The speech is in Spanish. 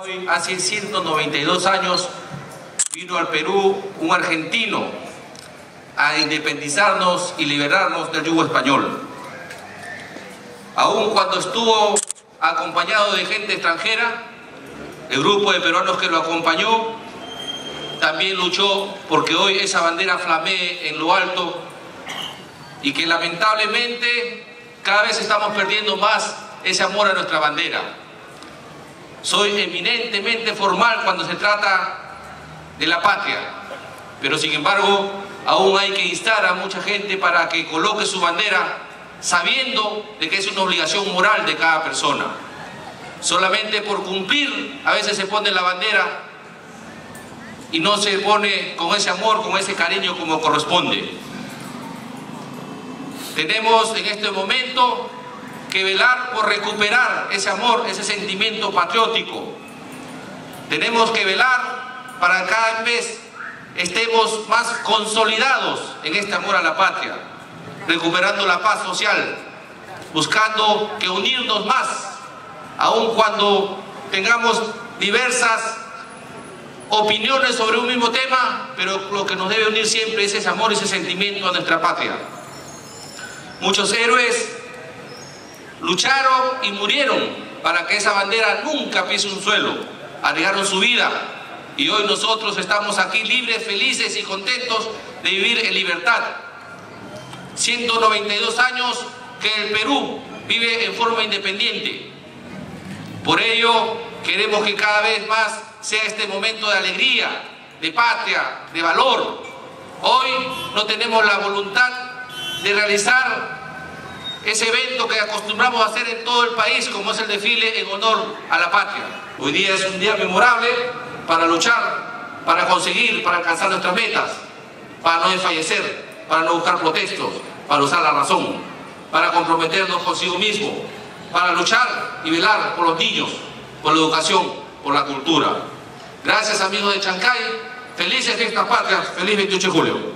hoy, hace 192 años, vino al Perú un argentino a independizarnos y liberarnos del yugo español. Aun cuando estuvo acompañado de gente extranjera, el grupo de peruanos que lo acompañó también luchó porque hoy esa bandera flamee en lo alto y que lamentablemente cada vez estamos perdiendo más ese amor a nuestra bandera. Soy eminentemente formal cuando se trata de la patria, pero sin embargo aún hay que instar a mucha gente para que coloque su bandera sabiendo de que es una obligación moral de cada persona. Solamente por cumplir a veces se pone la bandera y no se pone con ese amor, con ese cariño como corresponde. Tenemos en este momento que velar por recuperar ese amor, ese sentimiento patriótico. Tenemos que velar para que cada vez estemos más consolidados en este amor a la patria, recuperando la paz social, buscando que unirnos más, aun cuando tengamos diversas opiniones sobre un mismo tema, pero lo que nos debe unir siempre es ese amor, ese sentimiento a nuestra patria. Muchos héroes lucharon y murieron para que esa bandera nunca pise un suelo, arriesgaron su vida y hoy nosotros estamos aquí libres, felices y contentos de vivir en libertad. 192 años que el Perú vive en forma independiente. Por ello queremos que cada vez más sea este momento de alegría, de patria, de valor. Hoy no tenemos la voluntad de realizar ese evento que acostumbramos a hacer en todo el país, como es el desfile en honor a la patria. Hoy día es un día memorable para luchar, para conseguir, para alcanzar nuestras metas, para no desfallecer, para no buscar protestos, para usar la razón, para comprometernos consigo mismo, para luchar y velar por los niños, por la educación, por la cultura. Gracias amigos de Chancay, felices fiestas patrias, feliz 28 de julio.